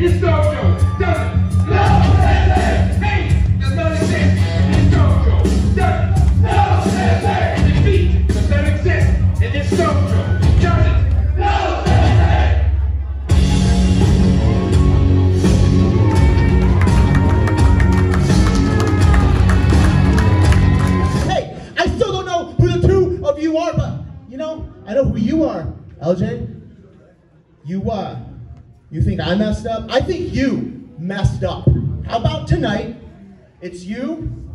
in this dojo. You think I messed up? I think you messed up. How about tonight? It's you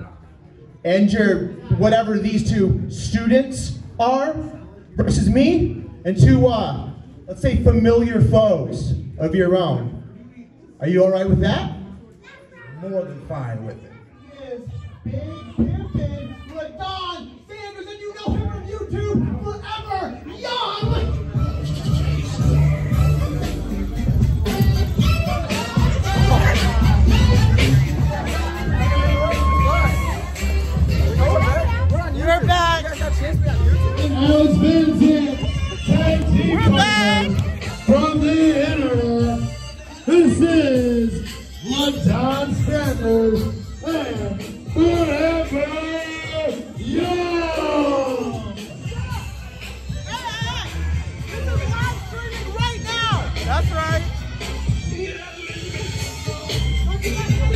and your whatever these two students are versus me and two uh, let's say familiar foes of your own. Are you all right with that? More than fine with it.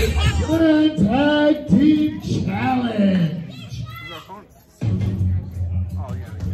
And tag team challenge. Oh, yeah.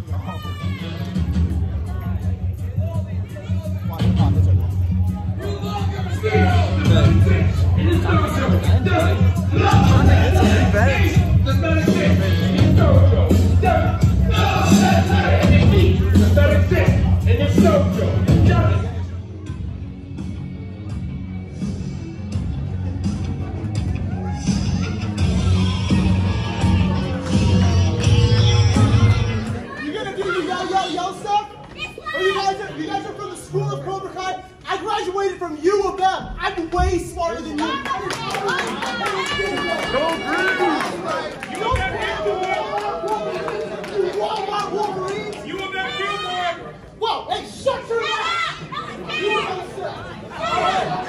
Graduated from U of M. I'm way smarter than you. Go You don't Walmart Wolverines? You not kill. Whoa, hey, shut your mouth!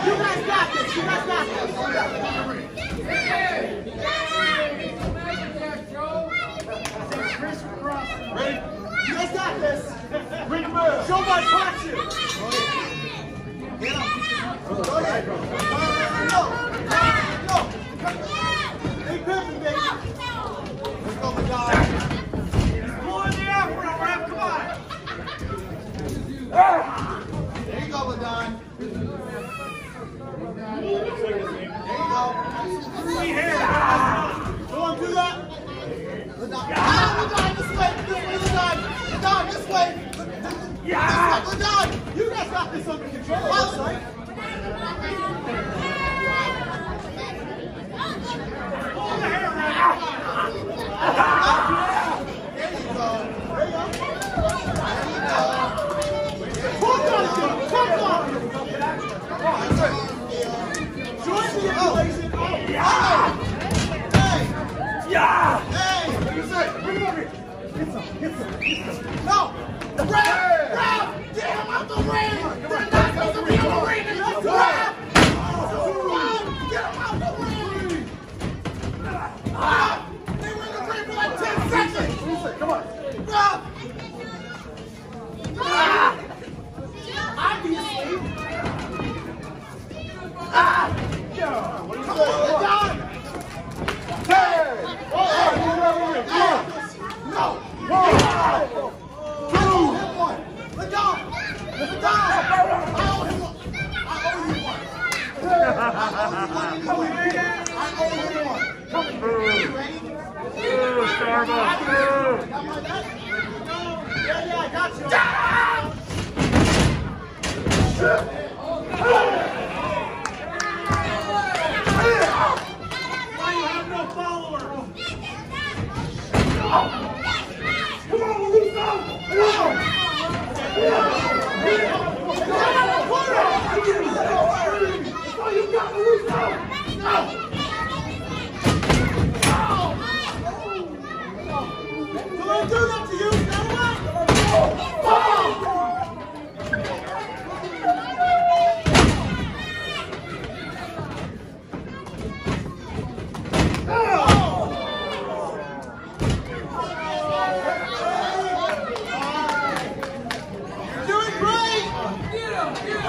You guys got this. You guys got this. Ready? You guys got this. Show my punch LaDon, this way. This way, this way. Yeah. You guys got this under control. like. Get some. Get some. Get some. No. Grab. Grab. Get him out the ring. Yeah, yeah, I got you. Why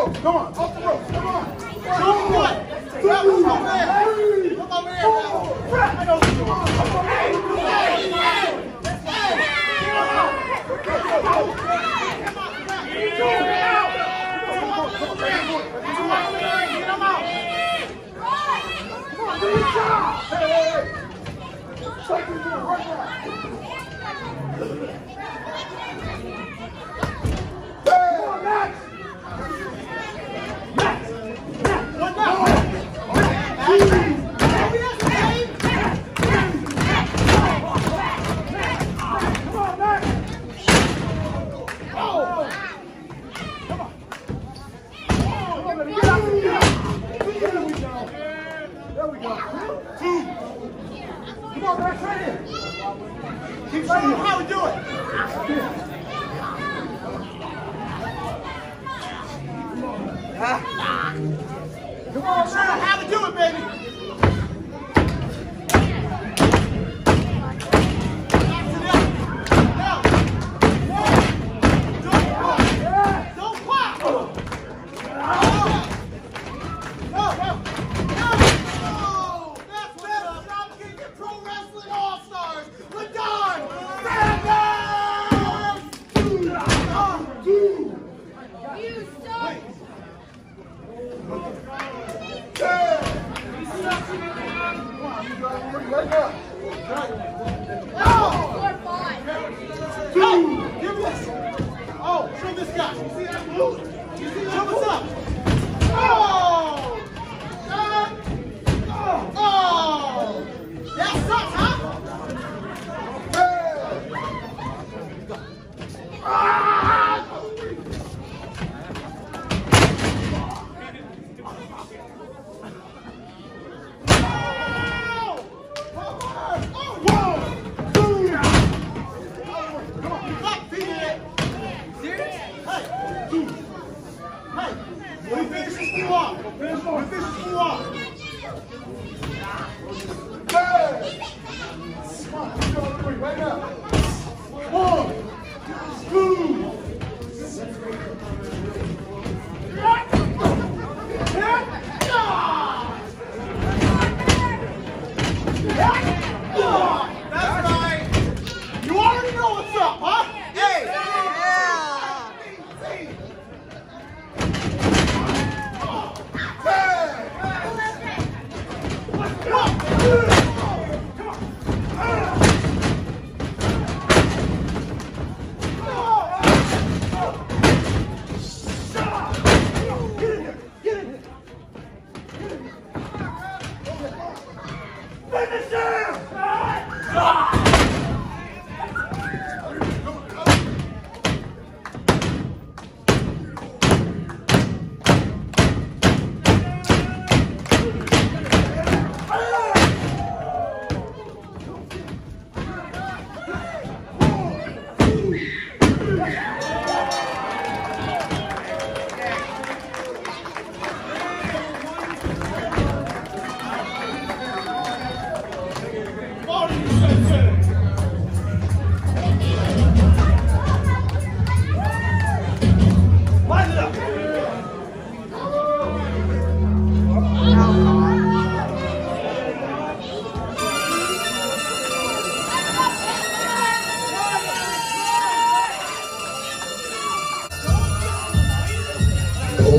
rope. Come on. Off the rope. Come on. Two, two, come over here. Come over here. I know what you're doing. Hey, hey, hey. Hey, hey, hey. Something's doing right now. Keep showing how we do it. Ah. Come on, show them how to do it, baby.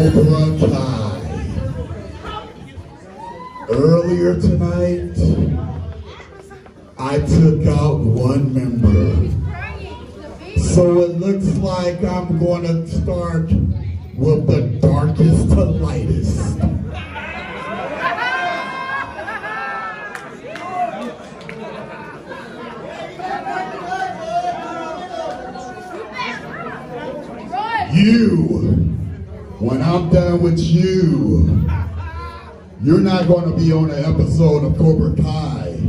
Kai. Earlier tonight, I took out one member. So it looks like I'm going to start with the darkest to lightest. You, when I'm done with you, you're not going to be on an episode of Cobra Kai.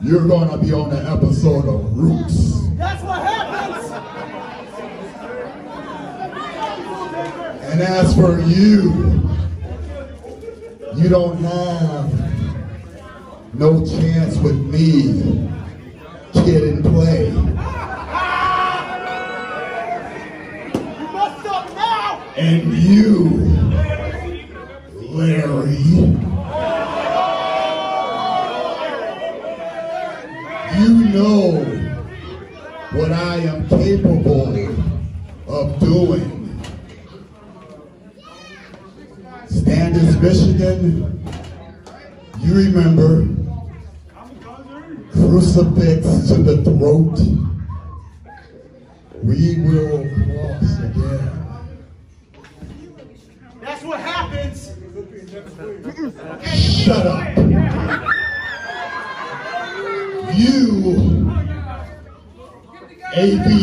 You're going to be on an episode of Roots. That's what happens. And as for you, you don't have no chance with me, kid and play. And you, Larry, you know what I am capable of doing. Standish, Michigan, you remember crucifix That's what happens. Shut up. You, ABC,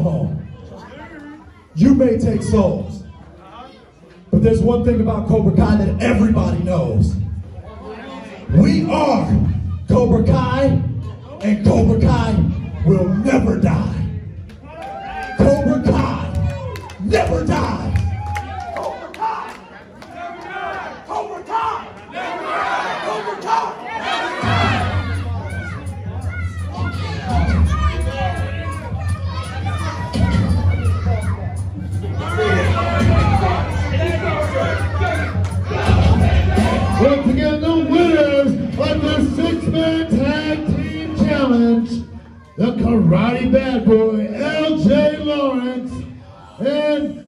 home. You may take souls. But there's one thing about Cobra Kai that everybody knows. We are Cobra Kai, and Cobra Kai will never die. Cobra Kai never dies.